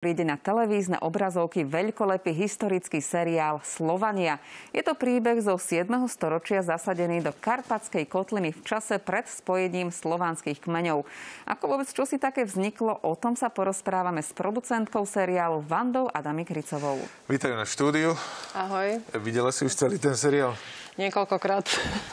príde na televízne obrazovky veľkolepý historický seriál Slovania. Je to príbeh zo 7. storočia zasadený do Karpatskej kotliny v čase pred spojením slovanských kmeňov. Ako vôbec čo si také vzniklo, o tom sa porozprávame s producentkou seriálu Vandou Adami Kricovou. Vítaj na štúdiu. Ahoj. Videla si už celý ten seriál? Niekoľkokrát.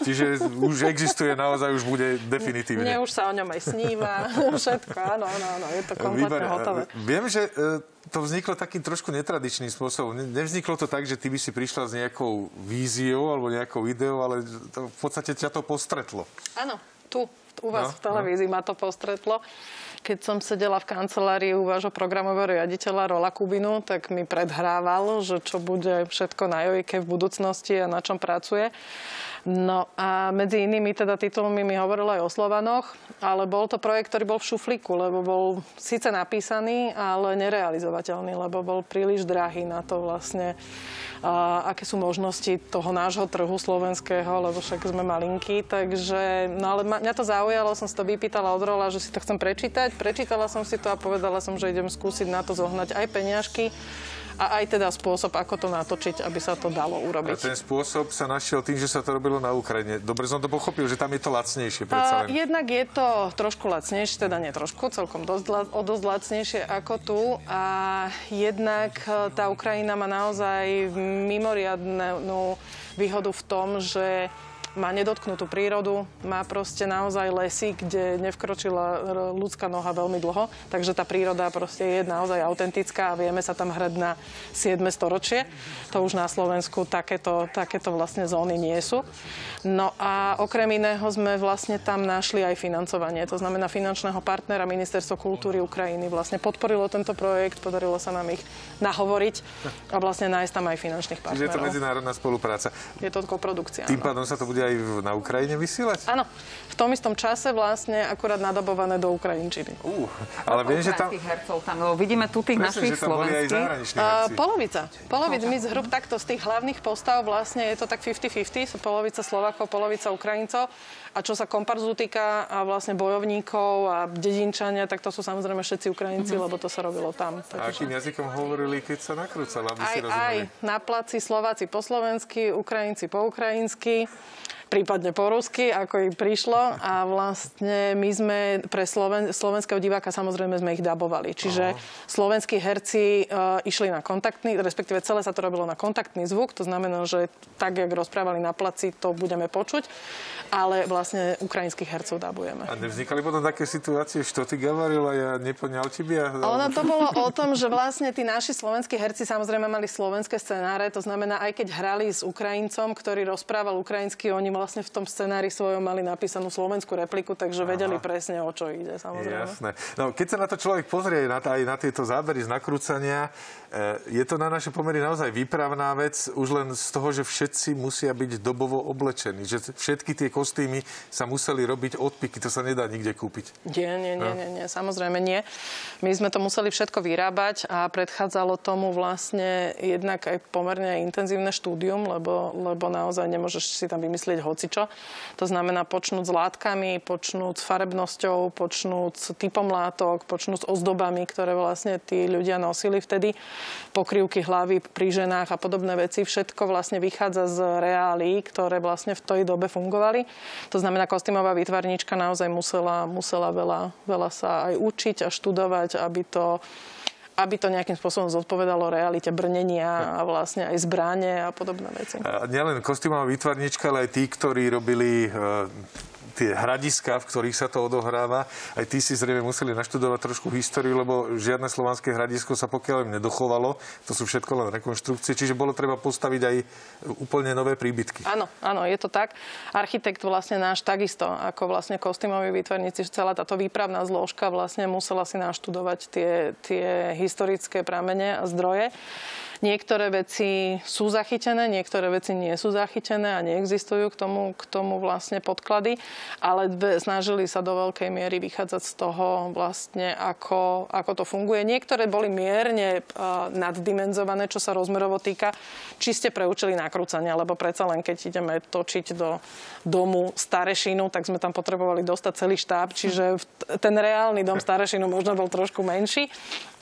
Čiže už existuje, naozaj už bude definitívne. Mne už sa o ňom aj sníva, všetko, áno, áno, áno, je to kompletne Výber, hotové. Viem, že e, to vzniklo takým trošku netradičným spôsobom. Nevzniklo to tak, že ty by si prišla s nejakou víziou alebo nejakou ideou, ale to, v podstate ťa to postretlo. Áno, tu, u vás no, v televízii no. ma to postretlo keď som sedela v kancelárii u vášho programového riaditeľa Rola Kubinu, tak mi predhrával, že čo bude všetko na Jojke v budúcnosti a na čom pracuje. No a medzi inými teda titulmi mi hovoril aj o Slovanoch, ale bol to projekt, ktorý bol v šuflíku, lebo bol síce napísaný, ale nerealizovateľný, lebo bol príliš drahý na to vlastne, a, aké sú možnosti toho nášho trhu slovenského, lebo však sme malinkí. Takže, no ale mňa to zaujalo, som si to vypýtala od Rola, že si to chcem prečítať prečítala som si to a povedala som, že idem skúsiť na to zohnať aj peňažky a aj teda spôsob, ako to natočiť, aby sa to dalo urobiť. A ten spôsob sa našiel tým, že sa to robilo na Ukrajine. Dobre som to pochopil, že tam je to lacnejšie. A, jednak je to trošku lacnejšie, teda nie trošku, celkom dosť, o dosť lacnejšie ako tu. A jednak e, tá Ukrajina má naozaj mimoriadnú výhodu v tom, že má nedotknutú prírodu, má proste naozaj lesy, kde nevkročila ľudská noha veľmi dlho, takže tá príroda proste je naozaj autentická a vieme sa tam hrať na 7. storočie. To už na Slovensku takéto, takéto vlastne zóny nie sú. No a okrem iného sme vlastne tam našli aj financovanie. To znamená finančného partnera Ministerstvo kultúry Ukrajiny vlastne podporilo tento projekt, podarilo sa nám ich nahovoriť a vlastne nájsť tam aj finančných partnerov. Čiže je to medzinárodná spolupráca. Je to koprodukcia. Tým pádom sa to bude aj na Ukrajine vysielať? Áno. V tom istom čase vlastne akurát nadabované do Ukrajinčiny. Uh, ale viem, že tam... hercov tam, lebo vidíme tu tých Presne, našich slovenských. Uh, polovica. Polovica. My zhruba takto z tých hlavných postav vlastne je to tak 50-50, polovica Slovákov, polovica Ukrajincov. A čo sa komparzu týka a vlastne bojovníkov a dedinčania, tak to sú samozrejme všetci Ukrajinci, mm-hmm. lebo to sa robilo tam. Takže... A akým jazykom hovorili, keď sa nakrúcala, aby aj, si rozumeli? Aj na placi Slováci po slovensky, Ukrajinci po ukrajinsky prípadne po rusky, ako im prišlo. A vlastne my sme pre Sloven- slovenského diváka samozrejme sme ich dabovali. Čiže Aha. slovenskí herci uh, išli na kontaktný, respektíve celé sa to robilo na kontaktný zvuk. To znamená, že tak, jak rozprávali na placi, to budeme počuť. Ale vlastne ukrajinských hercov dabujeme. A nevznikali potom také situácie, čo ty gavarila, ja nepoňal tebia? Ono to bolo o tom, že vlastne tí naši slovenskí herci samozrejme mali slovenské scenáre. To znamená, aj keď hrali s Ukrajincom, ktorý rozprával ukrajinsky, oni vlastne v tom scenári svojom mali napísanú slovenskú repliku, takže Aha. vedeli presne, o čo ide, samozrejme. Jasné. No, keď sa na to človek pozrie, na, aj na tieto zábery z nakrúcania, e, je to na naše pomery naozaj výpravná vec, už len z toho, že všetci musia byť dobovo oblečení, že všetky tie kostýmy sa museli robiť odpiky, to sa nedá nikde kúpiť. Nie, nie, nie, no. nie, nie, samozrejme nie. My sme to museli všetko vyrábať a predchádzalo tomu vlastne jednak aj pomerne intenzívne štúdium, lebo, lebo naozaj nemôžeš si tam vymyslieť hocičo. To znamená počnúť s látkami, počnúť s farebnosťou, počnúť s typom látok, počnúť s ozdobami, ktoré vlastne tí ľudia nosili vtedy, pokrývky hlavy pri ženách a podobné veci. Všetko vlastne vychádza z reálí, ktoré vlastne v tej dobe fungovali. To znamená, kostýmová výtvarnička naozaj musela, musela veľa, veľa sa aj učiť a študovať, aby to aby to nejakým spôsobom zodpovedalo realite brnenia a vlastne aj zbráne a podobné veci. A nielen kostýmová výtvarnička, ale aj tí, ktorí robili e, tie hradiska, v ktorých sa to odohráva. Aj tí si zrejme museli naštudovať trošku históriu, lebo žiadne slovanské hradisko sa pokiaľ im nedochovalo. To sú všetko len rekonštrukcie, čiže bolo treba postaviť aj úplne nové príbytky. Áno, áno, je to tak. Architekt vlastne náš takisto, ako vlastne kostýmoví výtvarníci, celá táto výpravná zložka vlastne musela si naštudovať tie, tie historické pramene a zdroje. Niektoré veci sú zachytené, niektoré veci nie sú zachytené a neexistujú k tomu, k tomu vlastne podklady, ale snažili sa do veľkej miery vychádzať z toho vlastne, ako, ako to funguje. Niektoré boli mierne uh, naddimenzované, čo sa rozmerovo týka, čiste pre účely nakrúcania, lebo predsa len keď ideme točiť do domu starešinu, tak sme tam potrebovali dostať celý štáb, čiže ten reálny dom starešinu možno bol trošku menší.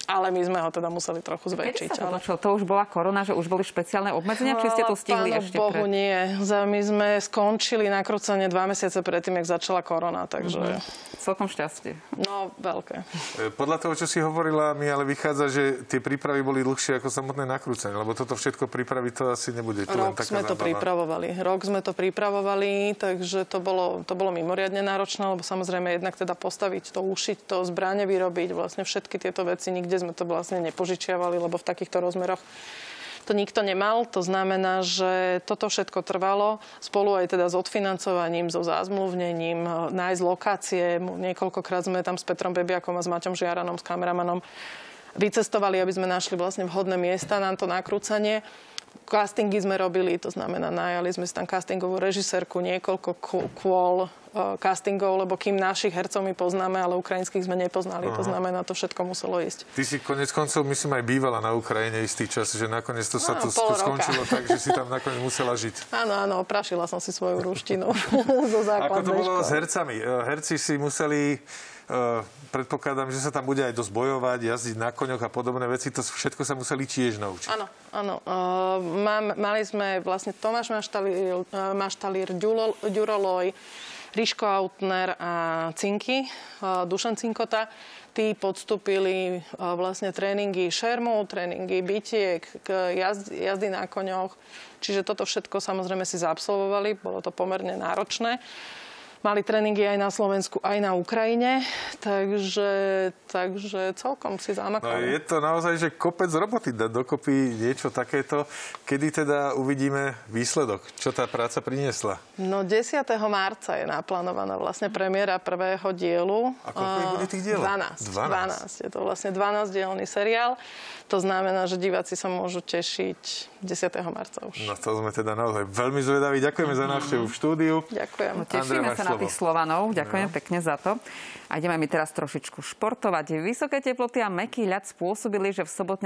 Ale my sme ho teda museli trochu zväčšiť. Kedy sa to, ale... to už bola korona, že už boli špeciálne obmedzenia, či ste to stihli Pánu ešte Bohu pred... nie. My sme skončili nakrúcanie dva mesiace predtým, jak začala korona, takže... Mm-hmm. Celkom šťastie. No, veľké. E, podľa toho, čo si hovorila, mi ale vychádza, že tie prípravy boli dlhšie ako samotné nakrúcanie, lebo toto všetko pripraviť to asi nebude. To Rok sme to pripravovali. Rok sme to pripravovali, takže to bolo, to bolo mimoriadne náročné, lebo samozrejme jednak teda postaviť to, ušiť to, zbráne vyrobiť, vlastne všetky tieto veci, nikde sme to vlastne nepožičiavali, lebo v takýchto rozmeroch to nikto nemal. To znamená, že toto všetko trvalo spolu aj teda s odfinancovaním, so zázmluvnením, nájsť lokácie. Niekoľkokrát sme tam s Petrom Bebiakom a s Maťom Žiaranom, s kameramanom vycestovali, aby sme našli vlastne vhodné miesta na to nakrúcanie. Castingy sme robili, to znamená, najali sme si tam castingovú režisérku, niekoľko kôl castingov, lebo kým našich hercov my poznáme, ale ukrajinských sme nepoznali, Aha. to znamená, to všetko muselo ísť. Ty si konec koncov, myslím, aj bývala na Ukrajine istý čas, že nakoniec to sa no, to skončilo tak, že si tam nakoniec musela žiť. Áno, áno, oprašila som si svoju ruštinu zo základnej Ako to bolo školy. s hercami? E, herci si museli Uh, predpokladám, že sa tam bude aj dosť bojovať, jazdiť na koňoch a podobné veci. To všetko sa museli tiež naučiť. Áno, áno. Uh, mám, mali sme vlastne Tomáš Maštalír, Maštalír Ďuroloj, Ríško Autner a Cinky, uh, Dušan Cinkota. Tí podstúpili uh, vlastne tréningy šermov, tréningy bytiek, jazdy, jazdy na koňoch. Čiže toto všetko samozrejme si zaabsolvovali, bolo to pomerne náročné. Mali tréningy aj na Slovensku, aj na Ukrajine, takže, takže celkom si zamakali. No, je to naozaj, že kopec roboty dať dokopy niečo takéto. Kedy teda uvidíme výsledok? Čo tá práca priniesla? No 10. marca je naplánovaná vlastne premiéra prvého dielu. A koľko bude tých dielov? 12. 12. 12. Je to vlastne 12-dielný seriál. To znamená, že diváci sa môžu tešiť 10. marca už. No to sme teda naozaj veľmi zvedaví. Ďakujeme za návštevu v štúdiu. Ďakujem. No, tešíme sa na tých Slovanov. Ďakujem no. pekne za to. A ideme mi teraz trošičku športovať. Vysoké teploty a meký ľad spôsobili, že v sobotne